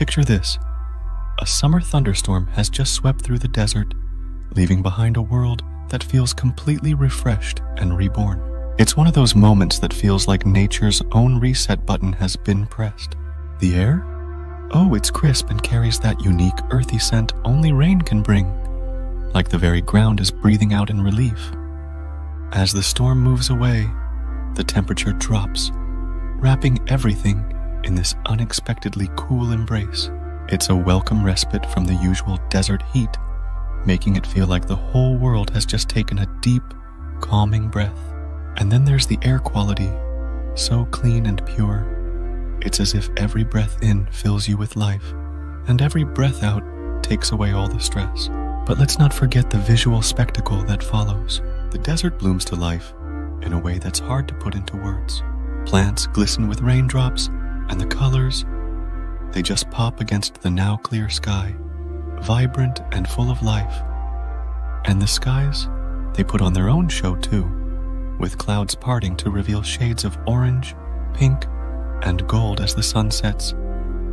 Picture this a summer thunderstorm has just swept through the desert, leaving behind a world that feels completely refreshed and reborn. It's one of those moments that feels like nature's own reset button has been pressed. The air? Oh, it's crisp and carries that unique earthy scent only rain can bring, like the very ground is breathing out in relief. As the storm moves away, the temperature drops, wrapping everything in this unexpectedly cool embrace. It's a welcome respite from the usual desert heat, making it feel like the whole world has just taken a deep, calming breath. And then there's the air quality, so clean and pure. It's as if every breath in fills you with life, and every breath out takes away all the stress. But let's not forget the visual spectacle that follows. The desert blooms to life in a way that's hard to put into words. Plants glisten with raindrops, and the colors, they just pop against the now clear sky, vibrant and full of life. And the skies, they put on their own show too, with clouds parting to reveal shades of orange, pink, and gold as the sun sets,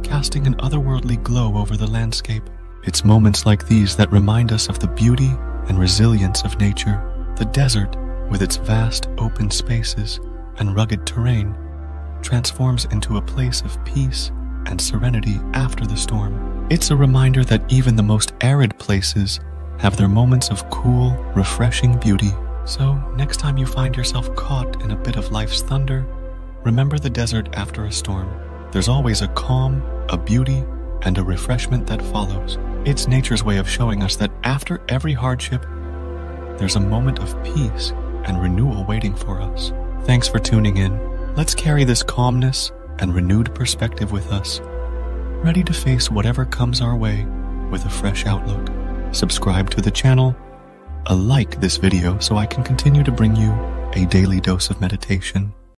casting an otherworldly glow over the landscape. It's moments like these that remind us of the beauty and resilience of nature. The desert, with its vast open spaces and rugged terrain, transforms into a place of peace and serenity after the storm. It's a reminder that even the most arid places have their moments of cool, refreshing beauty. So, next time you find yourself caught in a bit of life's thunder, remember the desert after a storm. There's always a calm, a beauty, and a refreshment that follows. It's nature's way of showing us that after every hardship, there's a moment of peace and renewal waiting for us. Thanks for tuning in. Let's carry this calmness and renewed perspective with us, ready to face whatever comes our way with a fresh outlook. Subscribe to the channel, a like this video so I can continue to bring you a daily dose of meditation.